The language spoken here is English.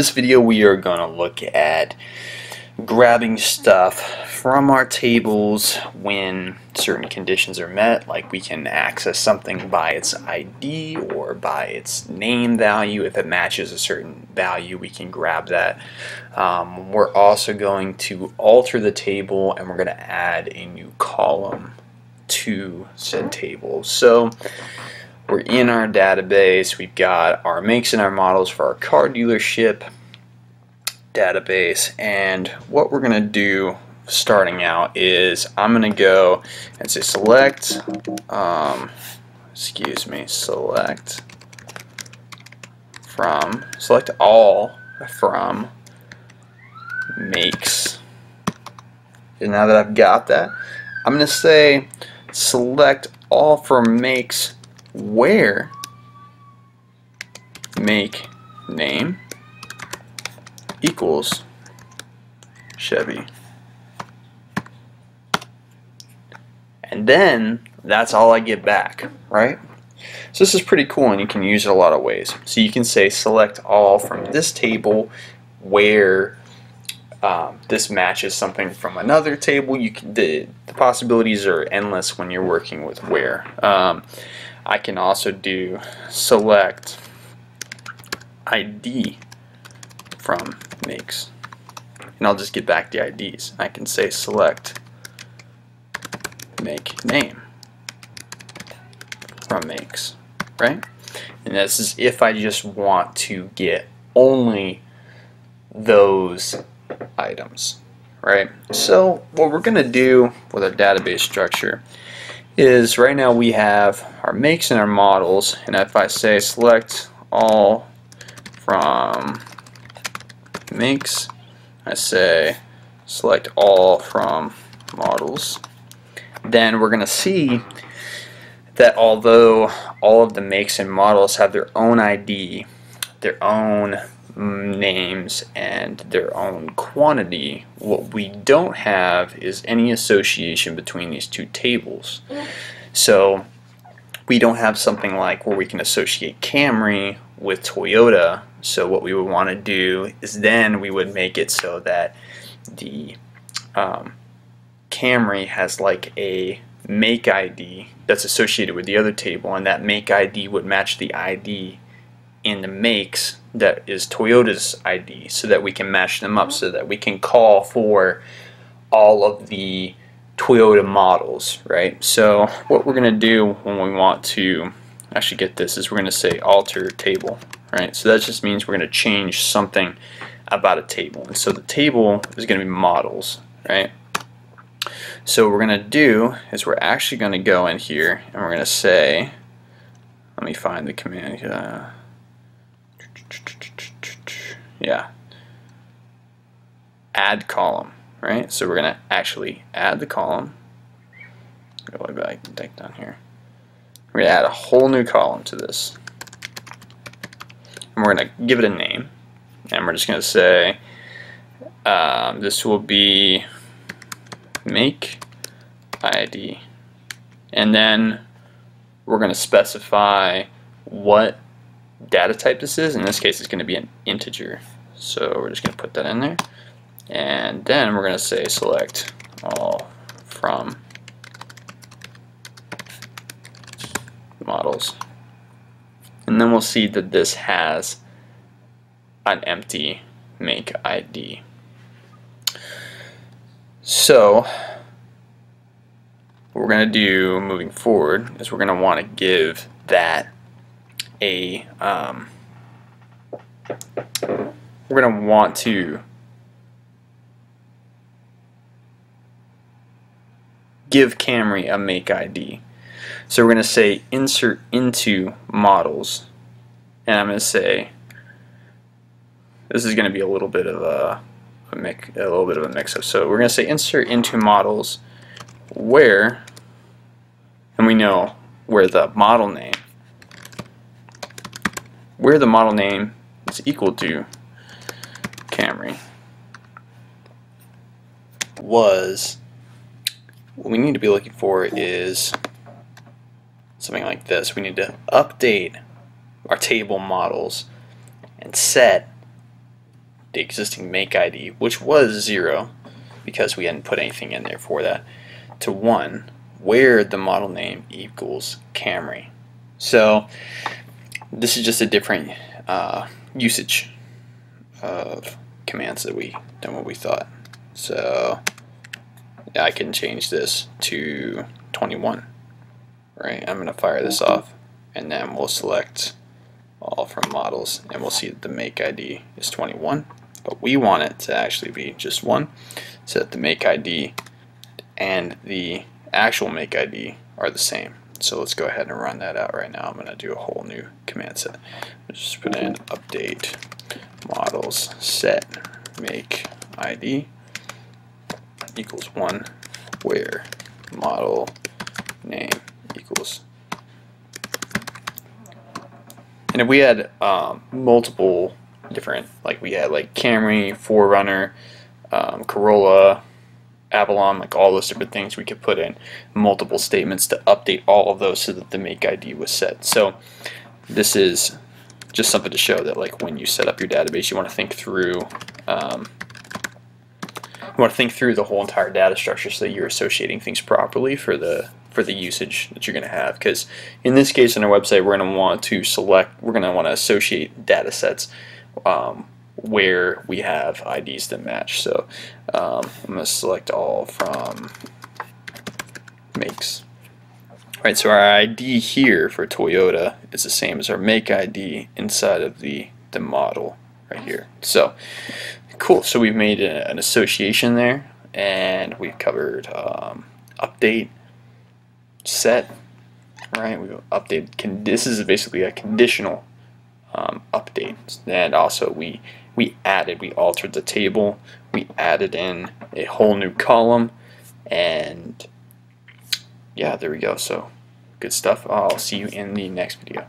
This video we are going to look at grabbing stuff from our tables when certain conditions are met like we can access something by its ID or by its name value. If it matches a certain value we can grab that. Um, we're also going to alter the table and we're going to add a new column to said table. So we're in our database. We've got our makes and our models for our car dealership database. And what we're gonna do starting out is I'm gonna go and say select um, excuse me select from select all from makes. And now that I've got that I'm gonna say select all from makes where make name equals Chevy. And then that's all I get back, right? So this is pretty cool and you can use it a lot of ways. So you can say select all from this table where um, this matches something from another table. You can, the, the possibilities are endless when you're working with where. Um, I can also do select ID from makes. And I'll just get back the IDs. I can say select make name from makes, right? And this is if I just want to get only those items, right? So what we're going to do with our database structure is right now we have our makes and our models and if I say select all from makes, I say select all from models. Then we're going to see that although all of the makes and models have their own ID, their own names, and their own quantity, what we don't have is any association between these two tables. So we don't have something like where we can associate Camry with Toyota so what we would want to do is then we would make it so that the um, Camry has like a make ID that's associated with the other table and that make ID would match the ID in the makes that is Toyota's ID so that we can match them up so that we can call for all of the Toyota models right so what we're gonna do when we want to actually get this is we're gonna say alter table right? So that just means we're going to change something about a table. And so the table is going to be models, right? So what we're going to do is we're actually going to go in here and we're going to say, let me find the command. Uh, yeah. Add column, right? So we're going to actually add the column. Go back, back down here. We're going to add a whole new column to this and we're going to give it a name. And we're just going to say um, this will be make ID. And then we're going to specify what data type this is. In this case, it's going to be an integer. So we're just going to put that in there. And then we're going to say select all from models and then we'll see that this has an empty make ID. So what we're going to do moving forward is we're going to want to give that a um, we're going to want to give Camry a make ID. So we're going to say insert into models and I'm going to say this is going to be a little bit of a, a, mix, a little bit of a mix-up. So we're going to say insert into models where and we know where the model name where the model name is equal to Camry was what we need to be looking for is something like this. We need to update our table models and set the existing make ID, which was zero because we hadn't put anything in there for that, to one where the model name equals Camry. So this is just a different uh, usage of commands that we than what we thought. So I can change this to 21. Right, I'm gonna fire this off, and then we'll select all from models, and we'll see that the make ID is 21. But we want it to actually be just one, so that the make ID and the actual make ID are the same. So let's go ahead and run that out right now. I'm going to do a whole new command set. Just put in update models set make ID equals 1 where model name equals and if we had um, multiple different like we had like Camry, 4Runner, um, Corolla, Avalon, like all those different things we could put in multiple statements to update all of those so that the make ID was set. So this is just something to show that like when you set up your database you want to think through um, you want to think through the whole entire data structure so that you're associating things properly for the for the usage that you're going to have because in this case on our website we're going to want to select we're going to want to associate data sets um, where we have IDs that match. So um, I'm going to select all from makes. Right, so our ID here for Toyota is the same as our make ID inside of the, the model right here. So cool, so we've made a, an association there and we've covered um, update, set, right, we've updated, this is basically a conditional um, update and also we we added, we altered the table, we added in a whole new column, and yeah, there we go. So good stuff. I'll see you in the next video.